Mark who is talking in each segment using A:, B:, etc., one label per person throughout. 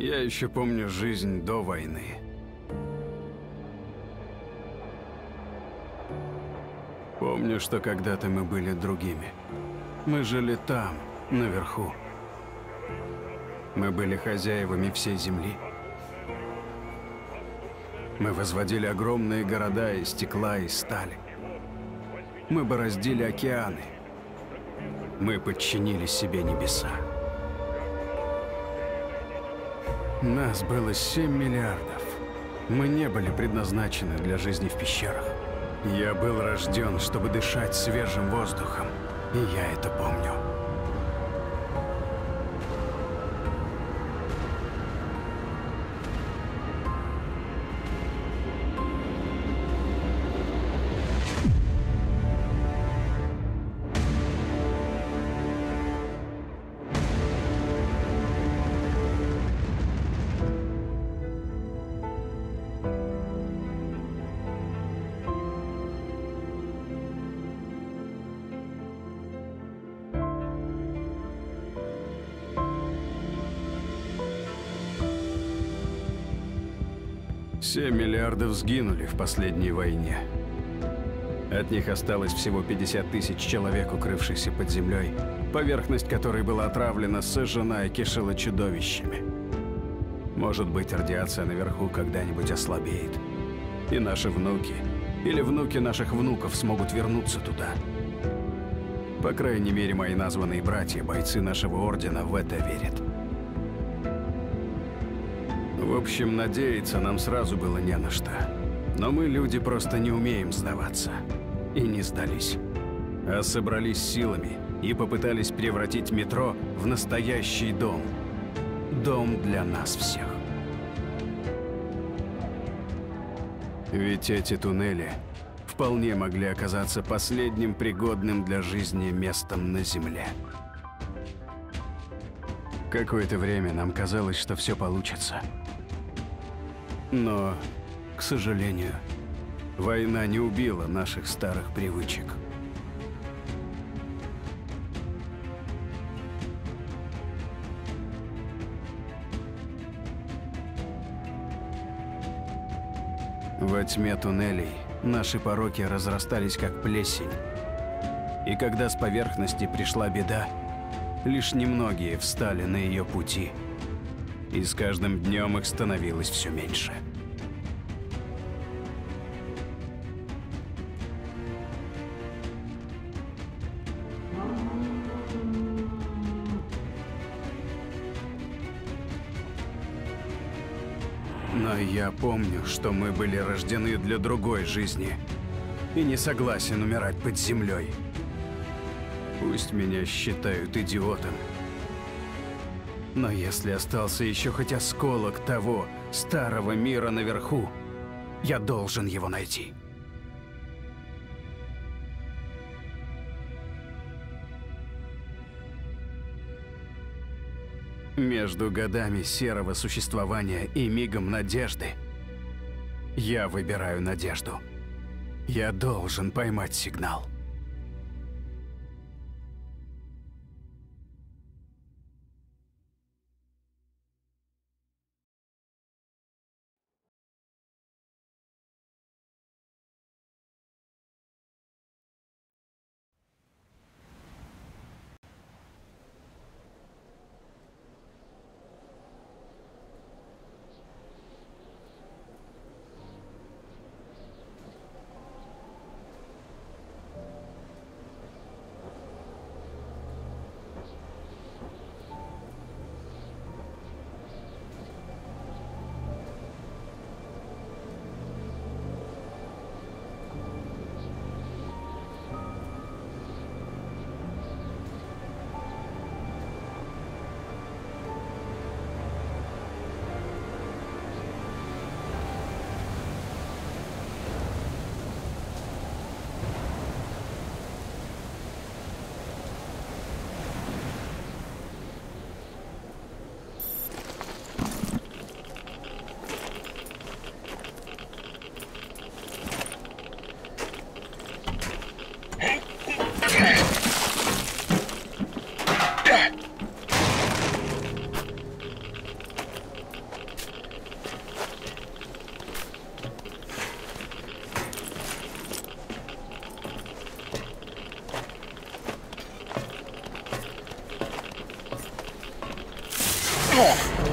A: Я еще помню жизнь до войны. Помню, что когда-то мы были другими. Мы жили там, наверху. Мы были хозяевами всей земли. Мы возводили огромные города из стекла и стали. Мы бороздили океаны. Мы подчинили себе небеса. Нас было 7 миллиардов. Мы не были предназначены для жизни в пещерах. Я был рожден, чтобы дышать свежим воздухом. И я это помню. Семь миллиардов сгинули в последней войне. От них осталось всего 50 тысяч человек, укрывшихся под землей, поверхность которой была отравлена, сожжена и кишела чудовищами. Может быть, радиация наверху когда-нибудь ослабеет. И наши внуки, или внуки наших внуков смогут вернуться туда. По крайней мере, мои названные братья, бойцы нашего ордена, в это верят. Общем, надеяться нам сразу было не на что. Но мы, люди, просто не умеем сдаваться. И не сдались. А собрались силами и попытались превратить метро в настоящий дом. Дом для нас всех. Ведь эти туннели вполне могли оказаться последним пригодным для жизни местом на Земле. Какое-то время нам казалось, что все получится. Но, к сожалению, война не убила наших старых привычек. Во тьме туннелей наши пороки разрастались как плесень. И когда с поверхности пришла беда, лишь немногие встали на ее пути – и с каждым днем их становилось все меньше. Но я помню, что мы были рождены для другой жизни. И не согласен умирать под землей. Пусть меня считают идиотом. Но если остался еще хоть осколок того старого мира наверху, я должен его найти. Между годами серого существования и мигом надежды я выбираю надежду. Я должен поймать сигнал.
B: off.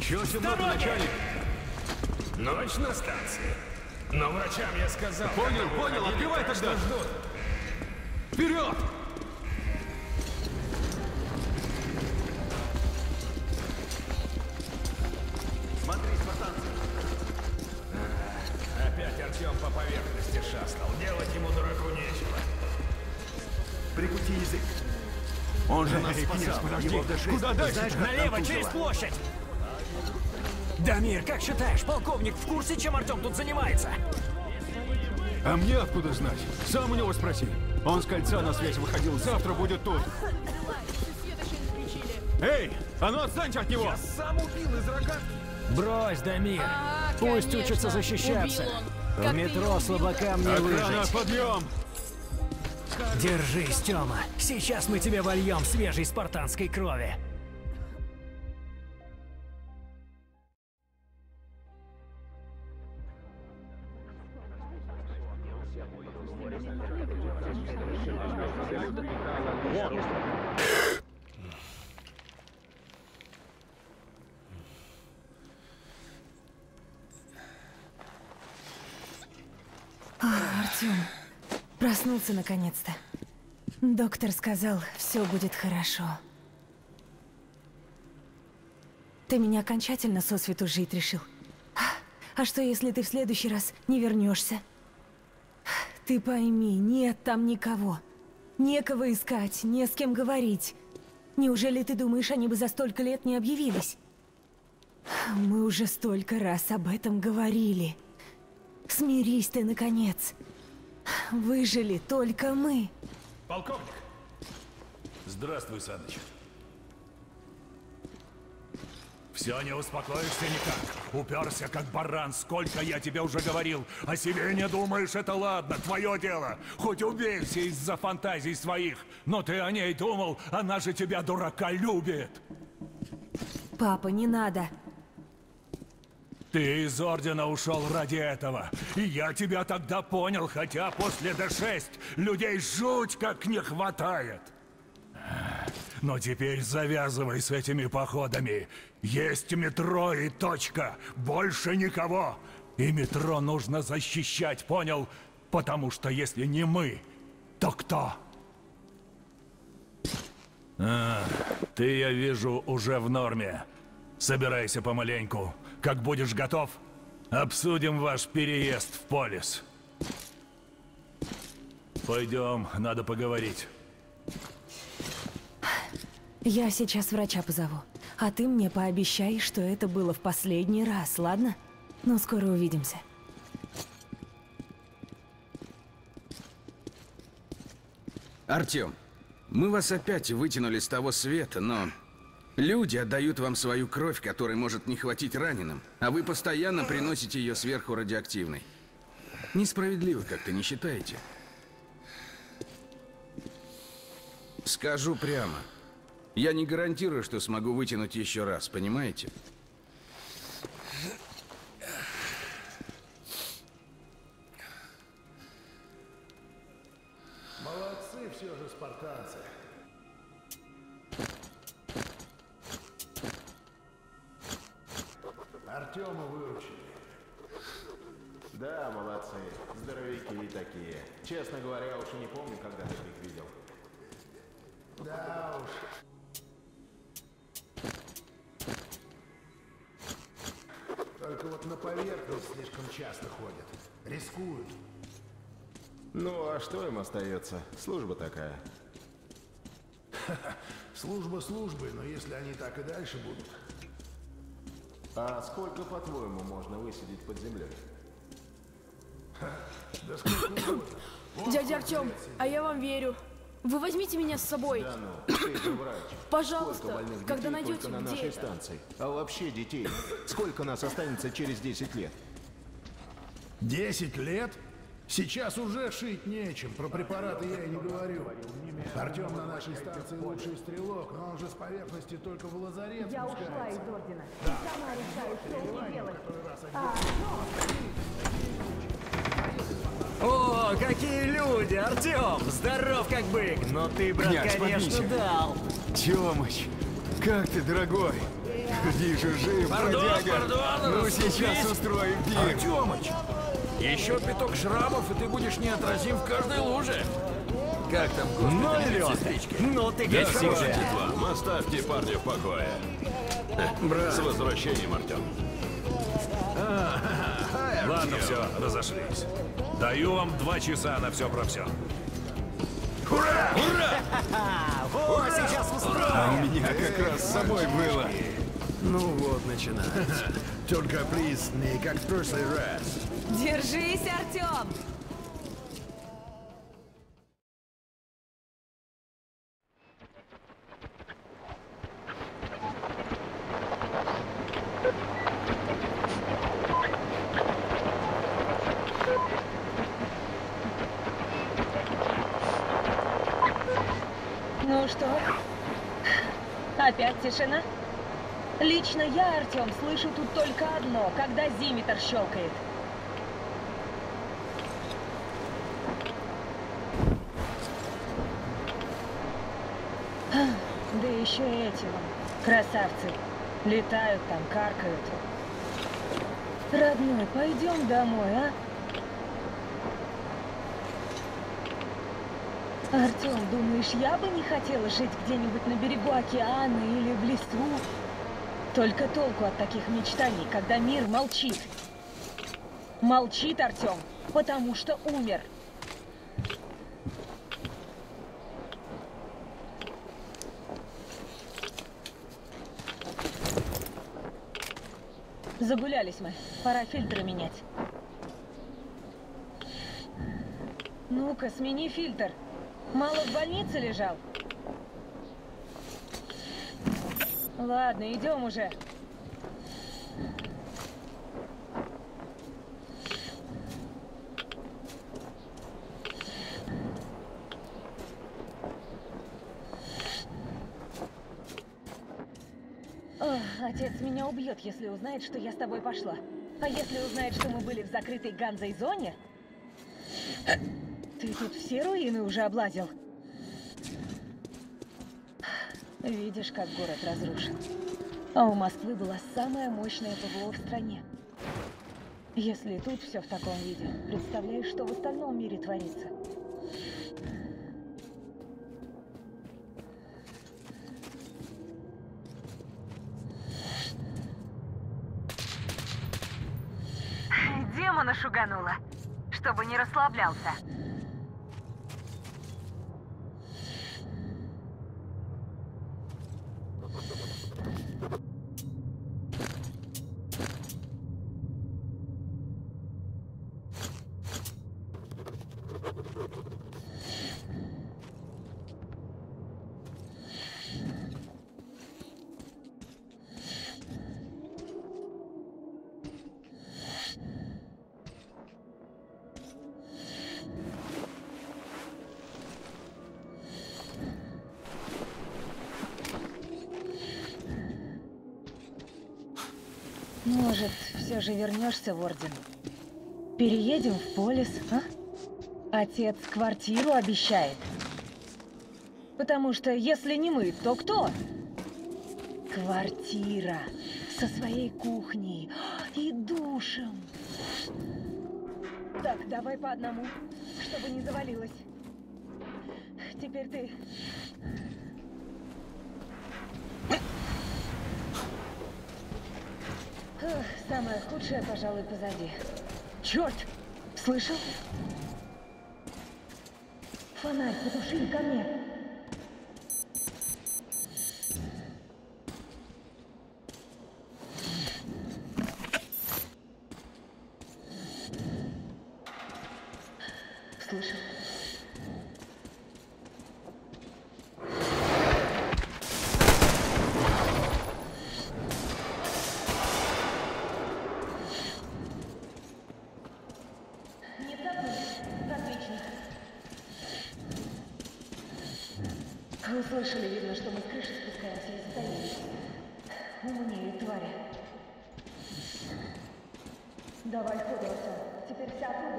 C: Чё темнота, начальник?
B: Ночь на станции. Но врачам я сказал...
C: Понял, понял,
B: так
C: тогда.
B: что ждут.
C: Вперед! Спасал. Подожди, куда дальше?
D: Знаешь, налево, через площадь! Дамир, как считаешь, полковник в курсе, чем Артем тут занимается?
C: А мне откуда знать? Сам у него спроси. Он с кольца на связь выходил. Завтра будет тут. Эй, а ну отстаньте от него!
B: Сам убил из рогатки.
D: Брось, Дамир.
E: А,
D: Пусть учатся защищаться. В метро слабакам не
C: Охрана,
D: выжить.
C: подъем!
D: Держись, Тёма. Сейчас мы тебе вольем свежей спартанской крови.
E: Проснулся наконец-то. Доктор сказал, все будет хорошо. Ты меня окончательно сосвету жить решил. А что, если ты в следующий раз не вернешься? Ты пойми, нет там никого. Некого искать, не с кем говорить. Неужели ты думаешь, они бы за столько лет не объявились? Мы уже столько раз об этом говорили. Смирись ты, наконец. Выжили только мы.
B: Полковник. Здравствуй, Саныч.
F: Все не успокоишься никак. Уперся как баран. Сколько я тебе уже говорил. О себе не думаешь, это ладно. Твое дело. Хоть убейся из-за фантазий своих. Но ты о ней думал. Она же тебя, дурака, любит.
E: Папа, не надо.
F: Ты из Ордена ушел ради этого. И я тебя тогда понял, хотя после Д6 людей жуть как не хватает. Но теперь завязывай с этими походами. Есть метро и точка. Больше никого. И метро нужно защищать, понял? Потому что если не мы, то кто? А, ты, я вижу, уже в норме. Собирайся помаленьку. Как будешь готов, обсудим ваш переезд в Полис. Пойдем, надо поговорить.
E: Я сейчас врача позову. А ты мне пообещай, что это было в последний раз, ладно? Ну, скоро увидимся.
G: Артем, мы вас опять вытянули с того света, но... Люди отдают вам свою кровь, которой может не хватить раненым, а вы постоянно приносите ее сверху радиоактивной. Несправедливо как-то, не считаете? Скажу прямо. Я не гарантирую, что смогу вытянуть еще раз, понимаете?
B: Молодцы все же спартанцы.
H: Честно говоря, уж и не помню, когда таких видел.
B: Да уж. Только вот на поверхность слишком часто ходят. Рискуют.
H: Ну, а что им остается? Служба такая.
B: Служба службы, но если они так и дальше будут...
H: А сколько, по-твоему, можно высидеть под землей?
B: Да сколько угодно.
I: Дядя Артем, а я вам верю. Вы возьмите меня с собой.
H: Да ну, ты же врач.
I: Пожалуйста, когда найдете,
H: только на
I: где
H: нашей
I: это?
H: станции? А вообще детей? Сколько нас останется через 10 лет?
B: Десять лет? Сейчас уже шить нечем, про препараты я и не говорю. Артем на нашей станции лучший стрелок, но он же с поверхности только в лазарет
E: Я ушла
B: спускается.
E: из Ордена. И сама решаю, что мне делать. А,
D: О, какие люди, Артем! Здоров как бык! Но ты, брат,
C: Князь,
D: конечно,
C: подвинься.
D: дал.
C: Тёмыч, как ты, дорогой? Вижу, жив,
J: Пардон,
C: бродяга.
J: пардон,
C: Ну, сейчас устроим пир.
J: Артемыч, еще пяток шрамов, и ты будешь неотразим в каждой луже. Как там
D: Ну,
J: госпиталь
D: Лёд,
J: медсестрички?
D: ну ты
J: Да хватит вам, оставьте парня в покое. Брат. С возвращением, Артем.
F: Ладно, все, разошлись. Даю вам два часа на все про все.
J: Ура! Ура!
D: Вот сейчас устроим.
C: А у меня как раз с собой было.
H: Ну вот, начинается. Только приз не как в прошлый раз.
E: Держись, Артем! Ну что? Опять тишина? Лично я, Артем, слышу тут только одно, когда зиметр щелкает. Да еще эти вон, красавцы. Летают там, каркают. Родной, пойдем домой, а? Артем, думаешь, я бы не хотела жить где-нибудь на берегу океана или в лесу? Только толку от таких мечтаний, когда мир молчит. Молчит, Артем, потому что умер. Загулялись мы. Пора фильтры менять. Ну-ка, смени фильтр. Мало в больнице лежал? Ладно, идем уже. Ох, отец меня убьет, если узнает, что я с тобой пошла. А если узнает, что мы были в закрытой Ганзой зоне? Ты тут все руины уже облазил? Видишь, как город разрушен. А у Москвы была самая мощная ПВО в стране. Если тут все в таком виде, представляешь, что в остальном мире творится? Демона шуганула, чтобы не расслаблялся. Может, все же вернешься в Орден? Переедем в Полис, а? Отец квартиру обещает. Потому что если не мы, то кто? Квартира со своей кухней и душем. Так, давай по одному, чтобы не завалилось. Теперь ты. Самое худшее, пожалуй, позади. Черт! Слышал? Фонарь потушили ко мне.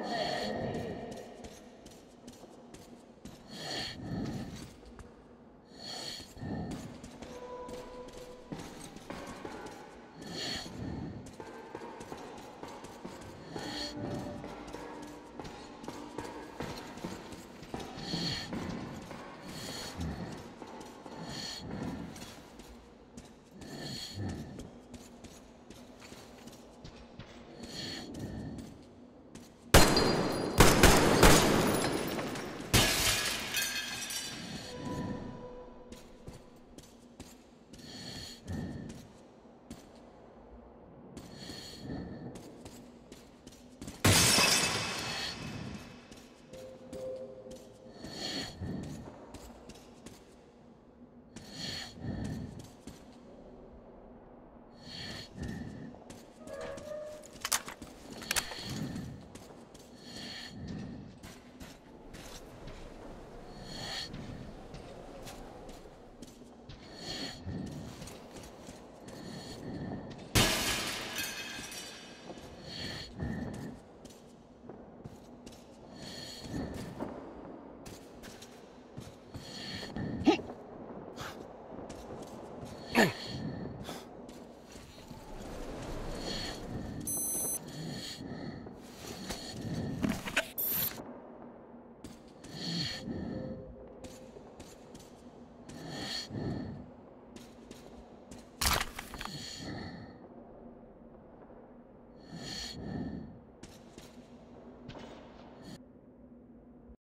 E: Yeah.